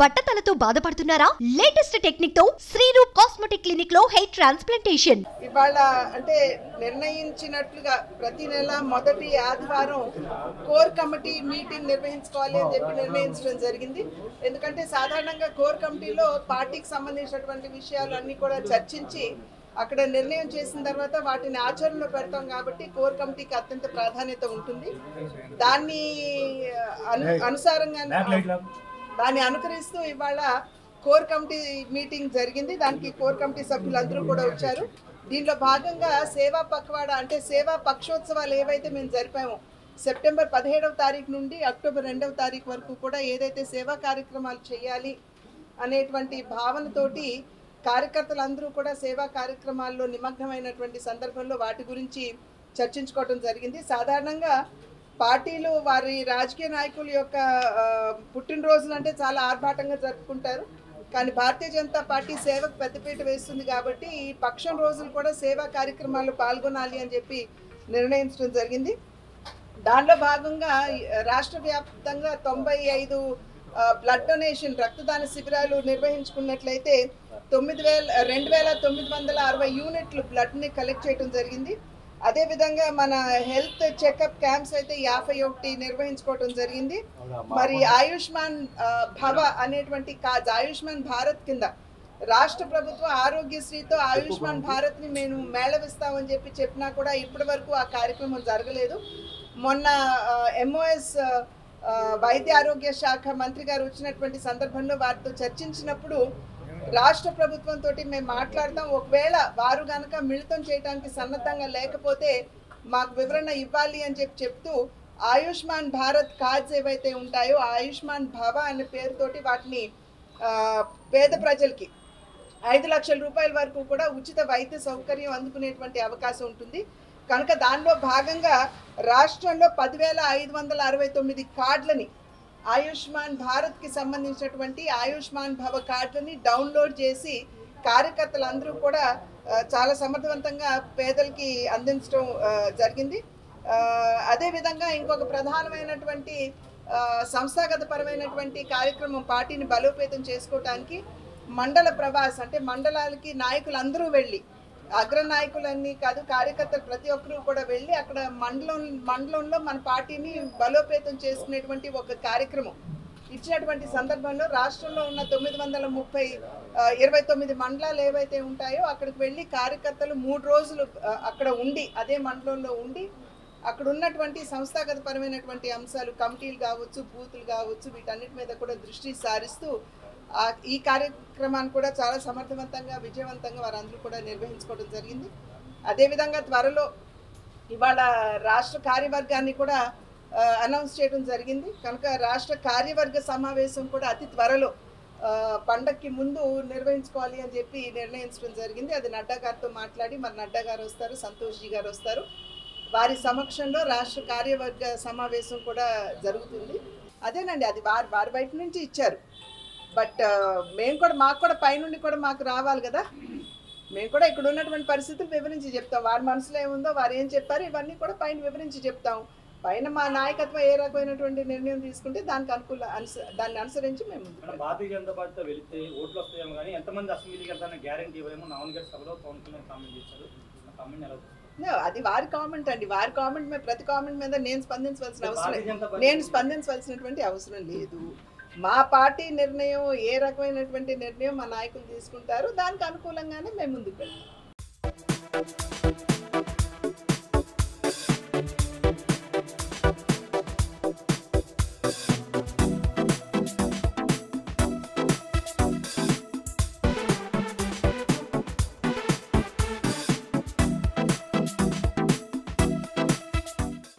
బట్టతలతో బాధపడుతున్నారా? లేటెస్ట్ టెక్నిక్తో శ్రీరూప్ కాస్మెటిక్ క్లినిక్లో హెయిర్ ట్రాన్స్ప్లాంటేషన్ ఇవాళ అంటే నిర్ణయించినట్లుగా ప్రతి నెల మొదటి ఆదివారం కోర్ కమిటీ మీటింగ్ నిర్వహించుకోవాలి అని చెప్పి నిర్ణయించడం జరిగింది. ఎందుకంటే సాధారణంగా కోర్ కమిటీలో పార్టీకి సంబంధించినటువంటి విషయాలు అన్నీ కూడా చర్చించి అక్కడ నిర్ణయం చేసిన తర్వాత వాటిని ఆచరణలో పెడతాం కాబట్టి కోర్ కమిటీకి అత్యంత ప్రాధాన్యత ఉంటుంది. దాన్ని అను అనుసారంగా దాన్ని అనుకరిస్తూ ఇవాళ కోర్ కమిటీ మీటింగ్ జరిగింది. దానికి కోర్ కమిటీ సభ్యులందరూ కూడా వచ్చారు. దీనిలో భాగంగా సేవా పక్వాడ అంటే సేవా పక్షోత్సవాలు ఏవైతే మేము జరిపామో సెప్టెంబర్ పదిహేడవ తారీఖు నుండి అక్టోబర్ రెండవ తారీఖు వరకు కూడా ఏదైతే సేవా కార్యక్రమాలు చేయాలి అనేటువంటి భావనతోటి కార్యకర్తలందరూ కూడా సేవా కార్యక్రమాల్లో నిమగ్నమైనటువంటి సందర్భంలో వాటి గురించి చర్చించుకోవడం జరిగింది. సాధారణంగా పార్టీలు వారి రాజకీయ నాయకుల యొక్క పుట్టినరోజులు అంటే చాలా ఆర్భాటంగా జరుపుకుంటారు. కానీ భారతీయ జనతా పార్టీ సేవకు పెద్దపీట వేస్తుంది కాబట్టి ఈ పక్షం రోజులు కూడా సేవా కార్యక్రమాలు పాల్గొనాలి అని చెప్పి నిర్ణయించడం జరిగింది. దానిలో భాగంగా రాష్ట్ర వ్యాప్తంగా తొంభై ఐదు బ్లడ్ డొనేషన్ రక్తదాన శిబిరాలు నిర్వహించుకున్నట్లయితే తొమ్మిది వేల రెండు వేల తొమ్మిది వందల అరవై యూనిట్లు బ్లడ్ని కలెక్ట్ చేయడం జరిగింది. అదేవిధంగా మన హెల్త్ చెకప్ క్యాంప్స్ అయితే యాభై ఒకటి నిర్వహించుకోవడం జరిగింది. మరి ఆయుష్మాన్ భవ అనేటువంటి కాజ్ ఆయుష్మాన్ భారత్ కింద రాష్ట్ర ప్రభుత్వం ఆరోగ్యశ్రీతో ఆయుష్మాన్ భారత్ని మేము మేళవిస్తామని చెప్పి చెప్పినా కూడా ఇప్పటి వరకు ఆ కార్యక్రమం జరగలేదు. మొన్న ఎంఓఎస్ వైద్య ఆరోగ్య శాఖ మంత్రి గారు వచ్చినటువంటి సందర్భంలో వారితో చర్చించినప్పుడు రాష్ట్ర ప్రభుత్వంతో మేము మాట్లాడతాం. ఒకవేళ వారు గనక మిళితం చేయడానికి సన్నద్ధంగా లేకపోతే మాకు వివరణ ఇవ్వాలి అని చెప్పి చెప్తూ ఆయుష్మాన్ భారత్ కార్డ్స్ ఏవైతే ఉంటాయో ఆయుష్మాన్ భవ అనే పేరుతోటి వాటిని పేద ప్రజలకి ఐదు లక్షల రూపాయల వరకు కూడా ఉచిత వైద్య సౌకర్యం అందుకునేటువంటి అవకాశం ఉంటుంది. కనుక దానిలో భాగంగా రాష్ట్రంలో పదివేల ఐదు వందల అరవై తొమ్మిది కార్డులని ఆయుష్మాన్ భారత్కి సంబంధించినటువంటి ఆయుష్మాన్ భవ కార్డుని డౌన్లోడ్ చేసి కార్యకర్తలందరూ కూడా చాలా సమర్థవంతంగా పేదలకి అందించడం జరిగింది. అదేవిధంగా ఇంకొక ప్రధానమైనటువంటి సంస్థాగత పరమైనటువంటి కార్యక్రమం పార్టీని బలోపేతం చేసుకోవటానికి మండల ప్రవాస్ అంటే మండలాలకి నాయకులందరూ వెళ్ళి అగ్ర నాయకులన్నీ కాదు కార్యకర్తలు ప్రతి ఒక్కరూ కూడా వెళ్ళి అక్కడ మండలం మండలంలో మన పార్టీని బలోపేతం చేసుకునేటువంటి ఒక కార్యక్రమం. ఇచ్చినటువంటి సందర్భంలో రాష్ట్రంలో ఉన్న తొమ్మిది వందల ముప్పై ఇరవై తొమ్మిది మండలాలు ఏవైతే ఉంటాయో అక్కడికి వెళ్ళి కార్యకర్తలు మూడు రోజులు అక్కడ ఉండి అదే మండలంలో ఉండి అక్కడ ఉన్నటువంటి సంస్థాగత పరమైనటువంటి అంశాలు కమిటీలు కావచ్చు బూతులు కావచ్చు వీటన్నిటి మీద కూడా దృష్టి సారిస్తూ ఈ కార్యక్రమాన్ని కూడా చాలా సమర్థవంతంగా విజయవంతంగా వారందరూ కూడా నిర్వహించుకోవడం జరిగింది. అదేవిధంగా త్వరలో ఇవాళ రాష్ట్ర కార్యవర్గాన్ని కూడా అనౌన్స్ చేయడం జరిగింది. కనుక రాష్ట్ర కార్యవర్గ సమావేశం కూడా అతి త్వరలో పండక్కి ముందు నిర్వహించుకోవాలి అని చెప్పి నిర్ణయించడం జరిగింది. అది నడ్డా గారితో మాట్లాడి మరి నడ్డా గారు వస్తారు సంతోష్జీ గారు వస్తారు. వారి సమక్షంలో రాష్ట్ర కార్యవర్గ సమావేశం కూడా జరుగుతుంది. అదేనండి అది వారి వారి బయట నుంచి ఇచ్చారు. బట్ మేము కూడా మాకు కూడా పైనుండి కూడా మాకు రావాలి కదా. మేము కూడా ఇక్కడ ఉన్నటువంటి పరిస్థితులు వివరించి చెప్తాం. వారి మనసులో ఏముందో వారు ఏం చెప్పారు ఇవన్నీ కూడా పైన వివరించి చెప్తాం. పైన మా నాయకత్వం ఏ రకమైనటువంటి నిర్ణయం తీసుకుంటే దానికి అనుకూల దాన్ని అనుసరించి మేము భారతీయ జనతా పార్టీతో వెళితే ఓట్లు వస్తాయేమో కానీ ఎంతమంది అసెంబ్లీకి వెళ్తారన్న గ్యారంటీ ఇవ్వలేమో నవన్ గారి సభలో పవన్ కళ్యాణ్ కామెంట్ చేశారు. కామెంట్ ఎలా అది వారి కామెంట్ అండి. వారి కామెంట్ మీద ప్రతి కామెంట్ మీద నేను స్పందించవలసిన అవసరం నేను స్పందించవలసినటువంటి అవసరం లేదు. మా పార్టీ నిర్ణయం ఏ రకమైనటువంటి నిర్ణయం మా నాయకులు తీసుకుంటారు దానికి అనుకూలంగానే మేము ముందుకు వెళ్తాం.